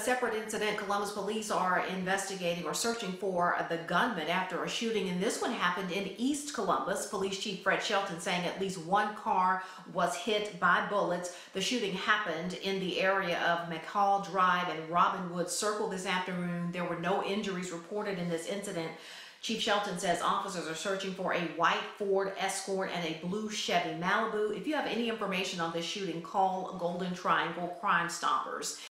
separate incident, Columbus police are investigating or searching for the gunman after a shooting, and this one happened in East Columbus. Police Chief Fred Shelton saying at least one car was hit by bullets. The shooting happened in the area of McCall Drive and Robinwood Circle this afternoon. There were no injuries reported in this incident. Chief Shelton says officers are searching for a white Ford Escort and a blue Chevy Malibu. If you have any information on this shooting, call Golden Triangle Crime Stoppers.